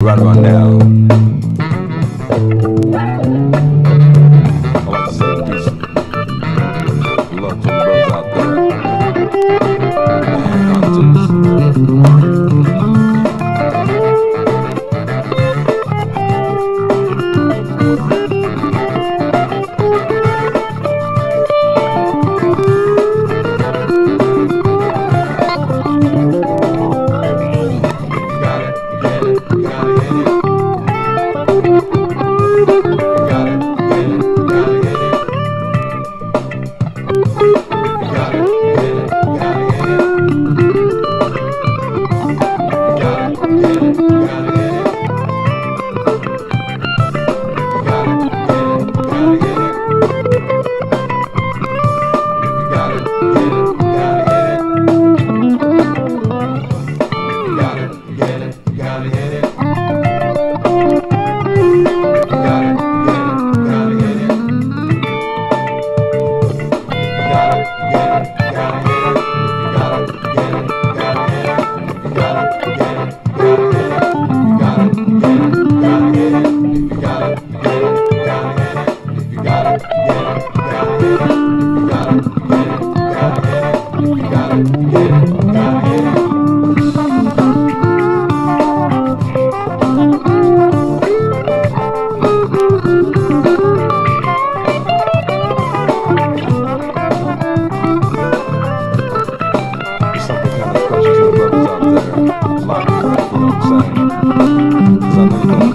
Run, about now. Gracias.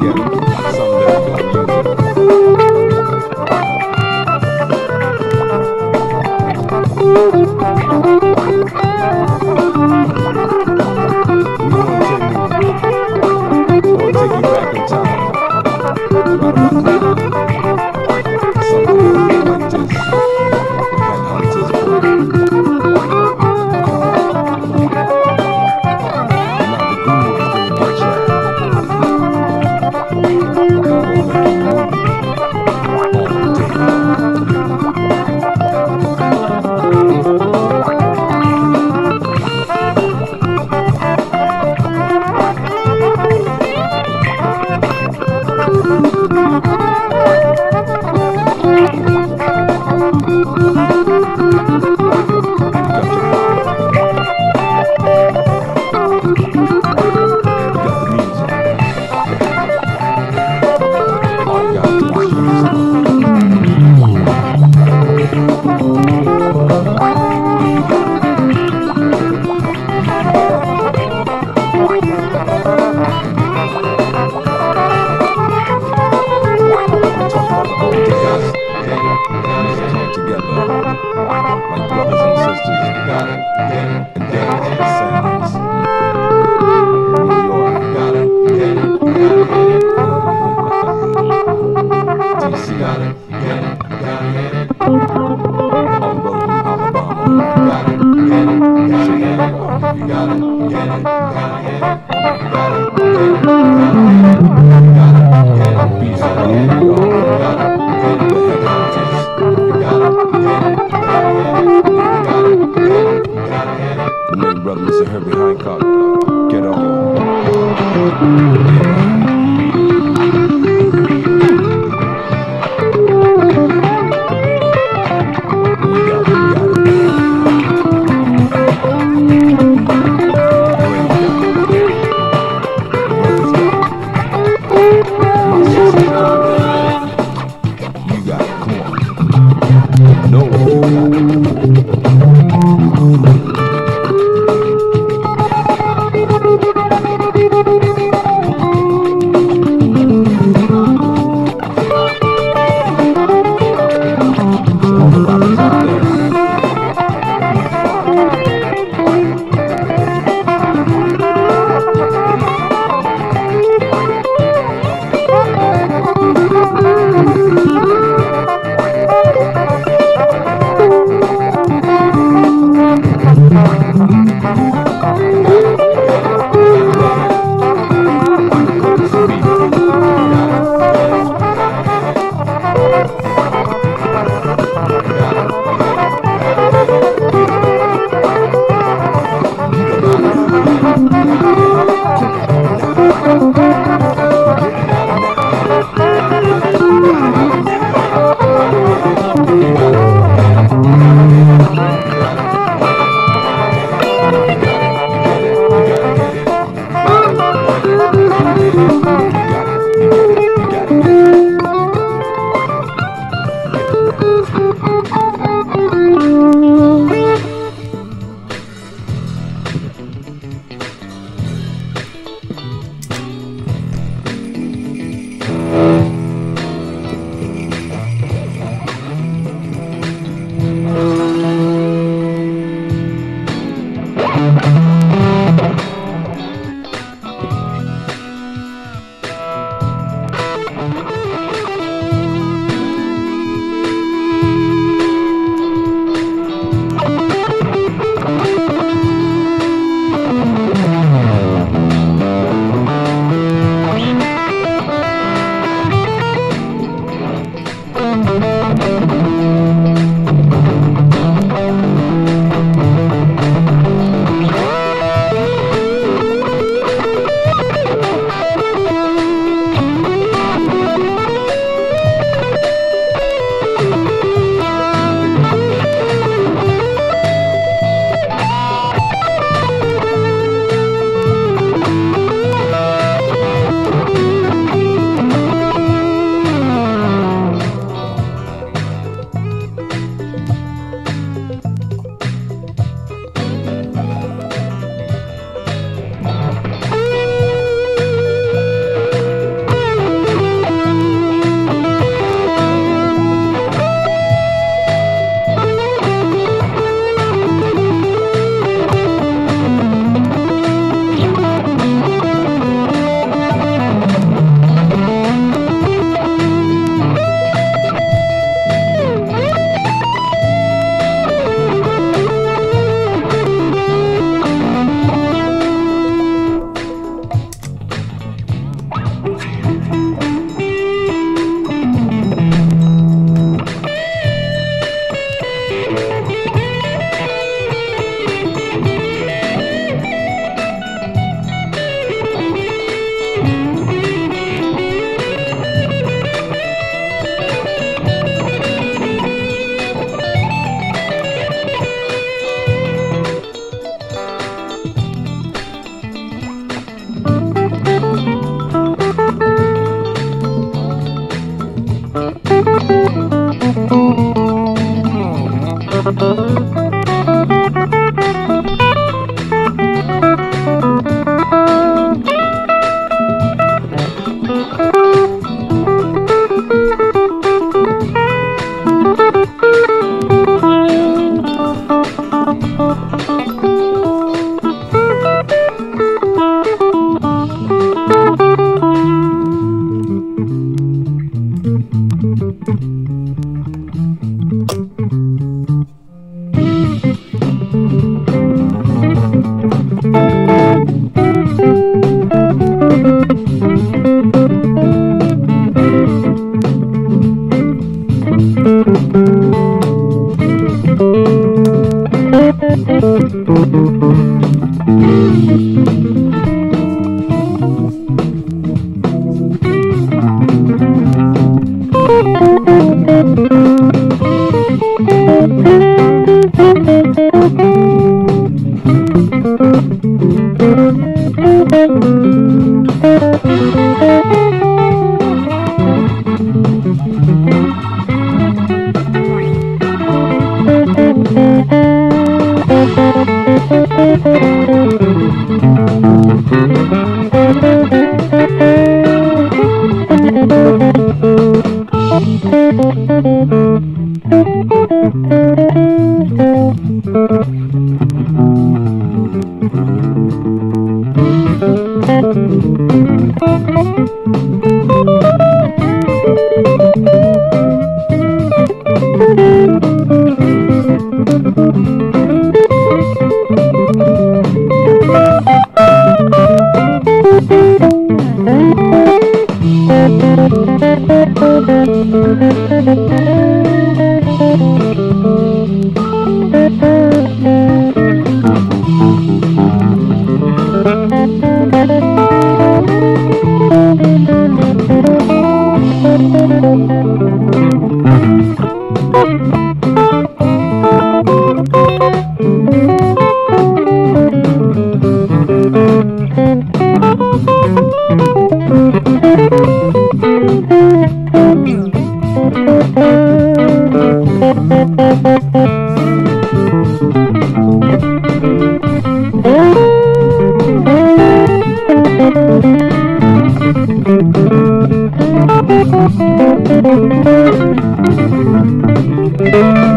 嗯 brother, Mr. Herbie Hancock. Get on. thank you.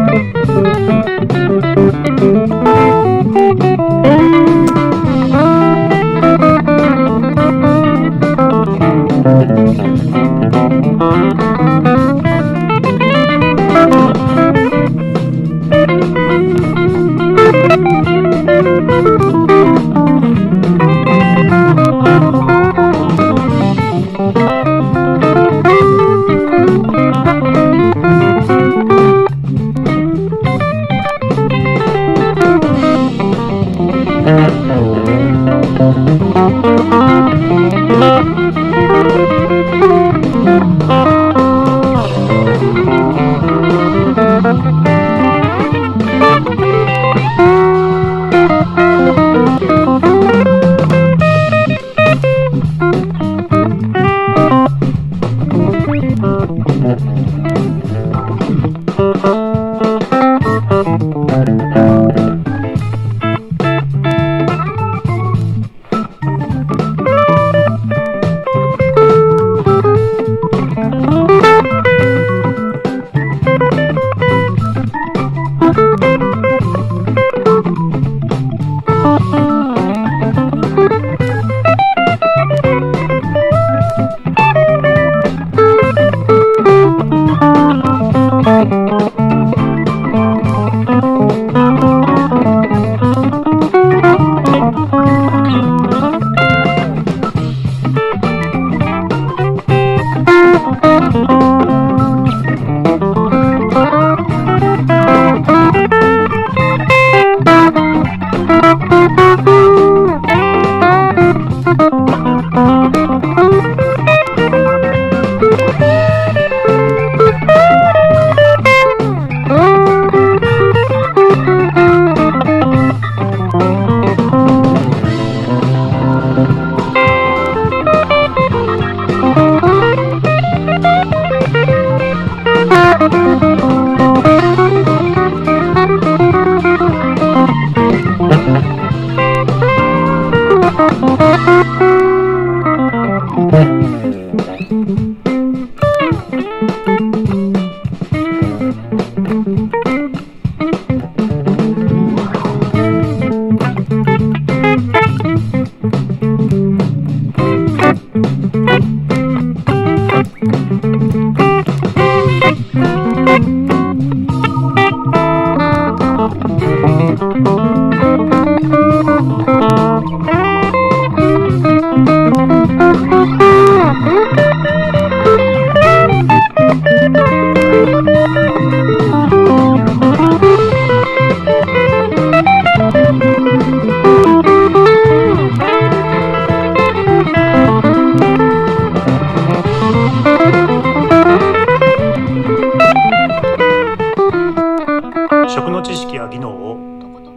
や技能をとこと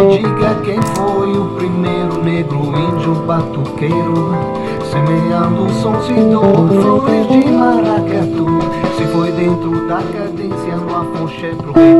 Me diga quem foi o primeiro negro índio batuqueiro Semeando sons e dor, flores Dacă din ție nu a fost șeful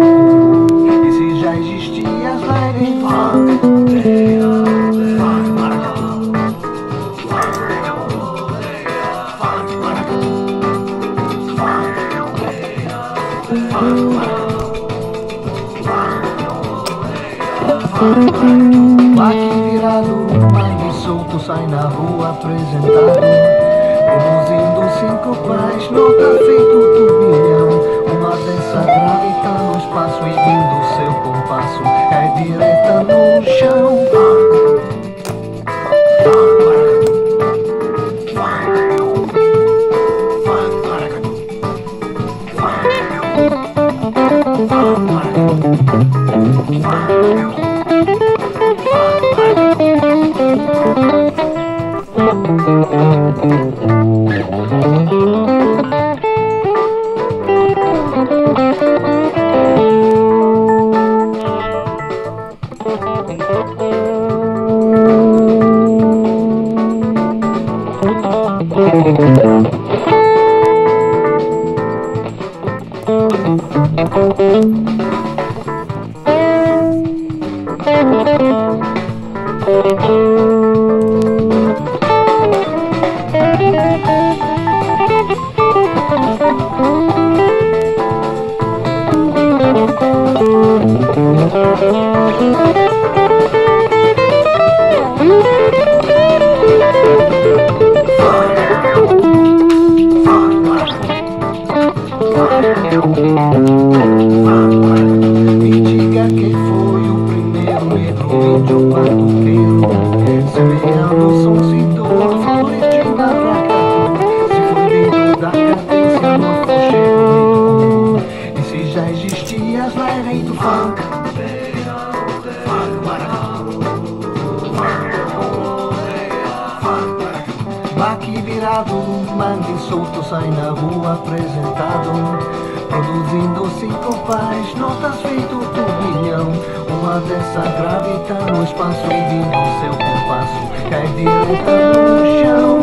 Paz, notas feito turbilhão Uma dessa grave tá no espaço e vindo seu compasso. Cai direta no chão.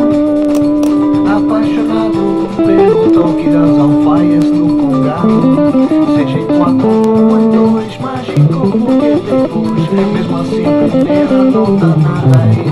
Apaixonado pelo toque das alfaias no congado. Seja em quatro ou em dois, mágico porque depois? Mesmo assim primeira nota na raiz